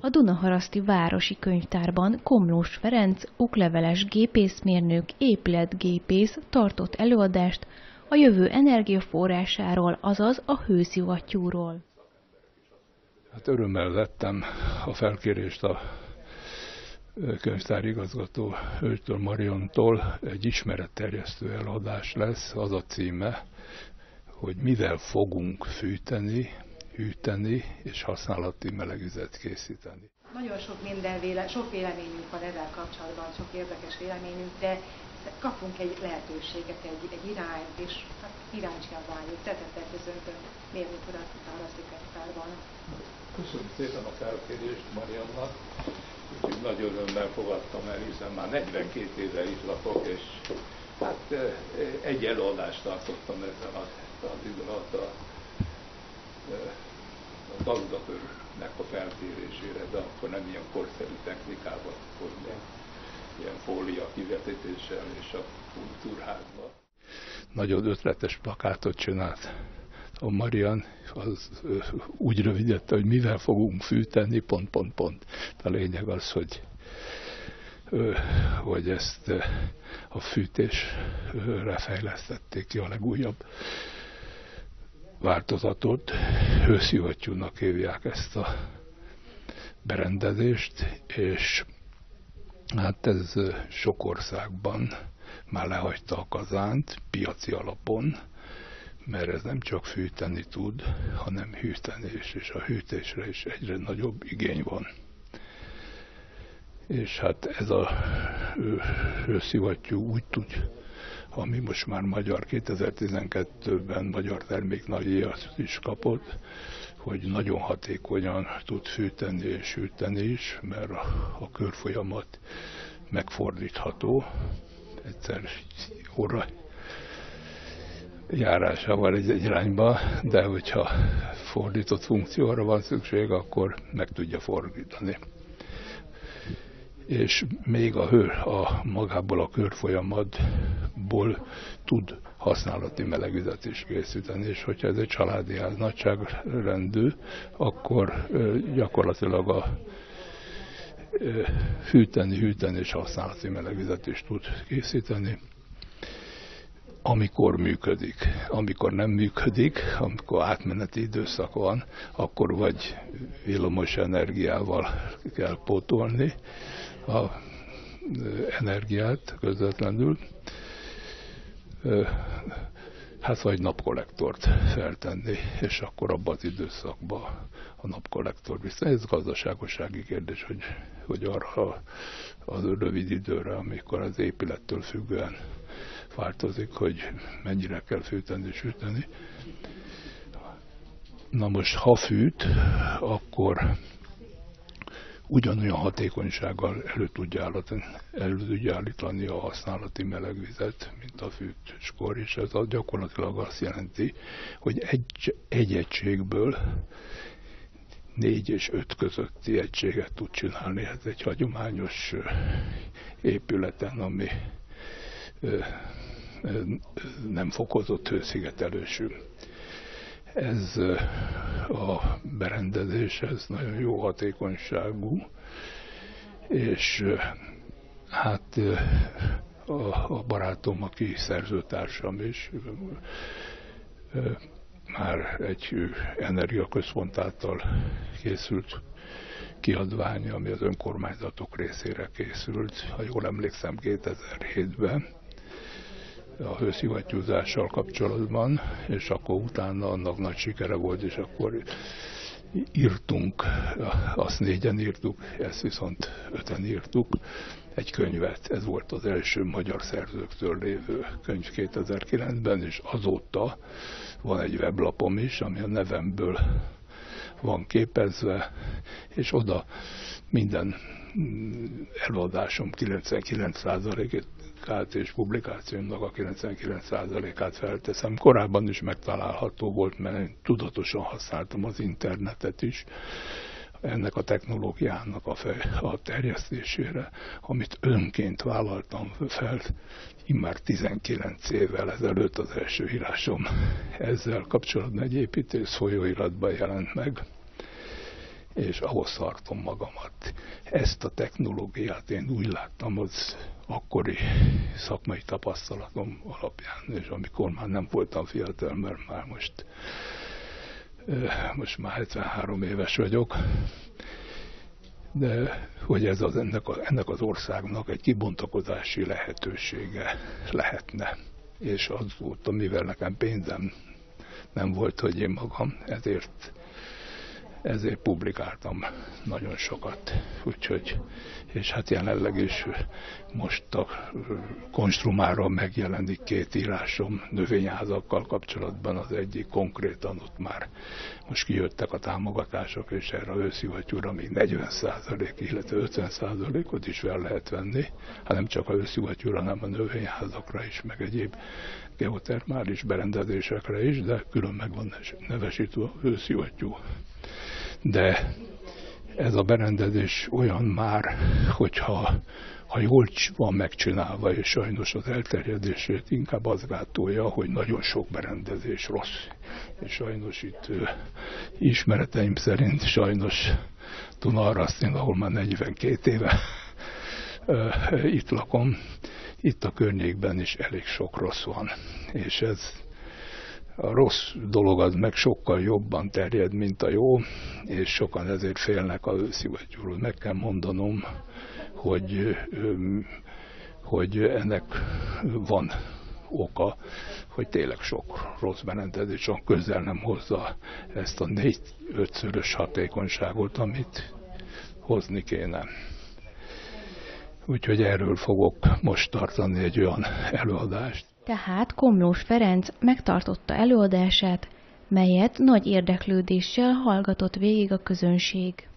A Dunaharaszti Városi Könyvtárban Komlós Ferenc, okleveles gépészmérnök, épületgépész tartott előadást a jövő energiaforrásáról, azaz a hőszivattyúról. Hát örömmel vettem a felkérést a könyvtárigazgató hölgytől Mariontól egy ismeretterjesztő eladás lesz, az a címe, hogy mivel fogunk fűteni, hűteni és használati melegvizet készíteni. Nagyon sok minden véle, sok véleményünk van ezzel kapcsolatban, sok érdekes véleményünk, de kapunk egy lehetőséget, egy, egy irányt, és hát kíváncsian várjuk. Tettettel köszöntöm mérnök urat a Rasztikesztárban. Köszönöm szépen a felkérést Mariannak, úgyhogy nagy örömmel fogadtam el, hiszen már 42 éve itt lakok, és hát egy előadást tartottam ezen az, az idő alatt a, a gazdatörnek a feltérésére, de akkor nem ilyen korszerű technikával, akkor ilyen fólia kivetítéssel és a kultúrházban. Nagyon ötletes plakátot csinált a Marian, az úgy rövidítette, hogy mivel fogunk fűteni, pont, pont, pont. A lényeg az, hogy hogy ezt a fűtésre fejlesztették ki a legújabb változatot. Hőszivattyúnak hívják ezt a berendezést, és Hát ez sok országban már lehagyta a kazánt piaci alapon, mert ez nem csak fűteni tud, hanem hűteni is, és a hűtésre is egyre nagyobb igény van. És hát ez a hőszivattyú úgy tud, ami most már magyar 2012-ben magyar termék nagy is kapott, hogy nagyon hatékonyan tud fűteni és hűteni is, mert a, körfolyamat megfordítható. Egyszer óra járásával egy irányba, de hogyha fordított funkcióra van szükség, akkor meg tudja fordítani. És még a hő a magából a körfolyamatból tud használati melegvizet is készíteni, és hogyha ez egy családi ház nagyságrendű, akkor gyakorlatilag a hűteni, hűteni és használati melegvizet is tud készíteni amikor működik. Amikor nem működik, amikor átmeneti időszak van, akkor vagy villamos energiával kell pótolni a energiát közvetlenül, hát vagy napkollektort feltenni, és akkor abban az időszakban a napkollektor vissza. Ez gazdaságosági kérdés, hogy, hogy arra az rövid időre, amikor az épülettől függően változik, hogy mennyire kell fűteni, süteni. Na most, ha fűt, akkor ugyanolyan hatékonysággal elő tudja, elő tudja állítani a használati melegvizet, mint a fűtéskor, és ez az gyakorlatilag azt jelenti, hogy egy, egy egységből négy és öt közötti egységet tud csinálni. Ez egy hagyományos épületen, ami nem fokozott hőszigetelősű. Ez a berendezés, ez nagyon jó hatékonyságú, és hát a, barátom, aki szerzőtársam is, már egy energiaközpont által készült kiadvány, ami az önkormányzatok részére készült, ha jól emlékszem 2007-ben, a hőszivattyúzással kapcsolatban, és akkor utána annak nagy sikere volt, és akkor írtunk, azt négyen írtuk, ezt viszont öten írtuk, egy könyvet. Ez volt az első magyar szerzőktől lévő könyv 2009-ben, és azóta van egy weblapom is, ami a nevemből van képezve, és oda minden előadásom 99%-ét publikált és publikációmnak a 99%-át felteszem. Korábban is megtalálható volt, mert tudatosan használtam az internetet is ennek a technológiának a, fej, a terjesztésére, amit önként vállaltam fel, immár 19 évvel ezelőtt az első írásom ezzel kapcsolatban egy építész folyóiratban jelent meg, és ahhoz tartom magamat. Ezt a technológiát én úgy láttam az akkori szakmai tapasztalatom alapján, és amikor már nem voltam fiatal, mert már most, most már 73 éves vagyok, de hogy ez az, ennek, a, ennek az országnak egy kibontakozási lehetősége lehetne. És azóta, mivel nekem pénzem nem volt, hogy én magam, ezért ezért publikáltam nagyon sokat. Úgyhogy, és hát jelenleg is most a konstrumáról megjelenik két írásom növényházakkal kapcsolatban, az egyik konkrétan ott már most kijöttek a támogatások, és erre a őszivattyúra még 40% illetve 50 ot is fel lehet venni, hát nem csak a őszivattyúra, hanem a növényházakra is, meg egyéb geotermális berendezésekre is, de külön meg van nevesítve őszivattyú de ez a berendezés olyan már, hogyha ha jól van megcsinálva, és sajnos az elterjedését inkább az gátolja, hogy nagyon sok berendezés rossz. És sajnos itt ismereteim szerint sajnos Dunarasztin, ahol már 42 éve itt lakom, itt a környékben is elég sok rossz van. És ez a rossz dolog az meg sokkal jobban terjed, mint a jó, és sokan ezért félnek a őszivattyúról. Meg kell mondanom, hogy, hogy ennek van oka, hogy tényleg sok rossz berendezés van, közel nem hozza ezt a négy-ötszörös hatékonyságot, amit hozni kéne. Úgyhogy erről fogok most tartani egy olyan előadást, tehát Komlós Ferenc megtartotta előadását, melyet nagy érdeklődéssel hallgatott végig a közönség.